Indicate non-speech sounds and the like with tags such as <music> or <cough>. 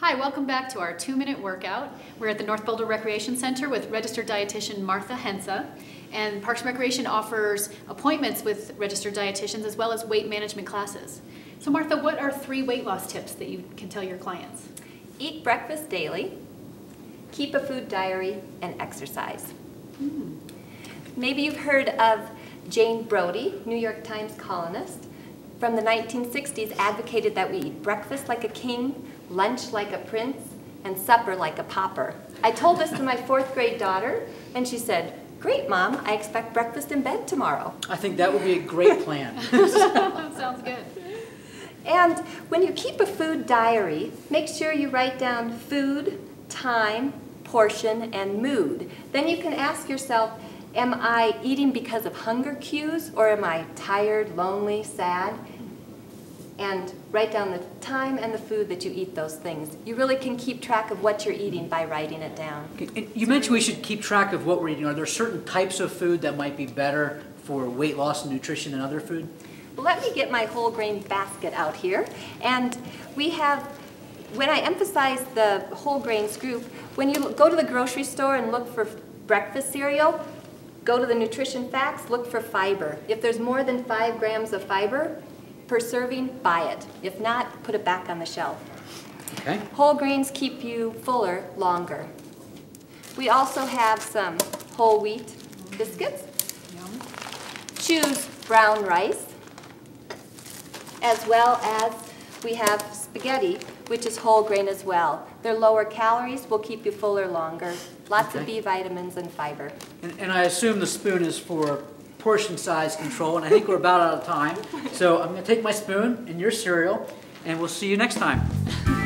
Hi, welcome back to our two-minute workout. We're at the North Boulder Recreation Center with registered dietitian Martha Hensa. And Parks and Recreation offers appointments with registered dietitians as well as weight management classes. So Martha, what are three weight loss tips that you can tell your clients? Eat breakfast daily, keep a food diary, and exercise. Mm. Maybe you've heard of Jane Brody, New York Times columnist, from the 1960s advocated that we eat breakfast like a king, lunch like a prince, and supper like a pauper. I told this to my fourth grade daughter, and she said, Great, Mom, I expect breakfast in bed tomorrow. I think that would be a great plan. <laughs> Sounds good. And when you keep a food diary, make sure you write down food, time, portion, and mood. Then you can ask yourself, am I eating because of hunger cues, or am I tired, lonely, sad? And write down the time and the food that you eat those things. You really can keep track of what you're eating by writing it down. You mentioned we should keep track of what we're eating. Are there certain types of food that might be better for weight loss and nutrition than other food? Well, let me get my whole grain basket out here. And we have, when I emphasize the whole grains group, when you go to the grocery store and look for breakfast cereal, go to the nutrition facts, look for fiber. If there's more than five grams of fiber, per serving, buy it. If not, put it back on the shelf. Okay. Whole grains keep you fuller longer. We also have some whole wheat biscuits. Yum. Choose brown rice, as well as we have spaghetti, which is whole grain as well. They're lower calories, will keep you fuller longer. Lots okay. of B vitamins and fiber. And, and I assume the spoon is for portion size control, and I think we're about out of time. So I'm going to take my spoon and your cereal, and we'll see you next time.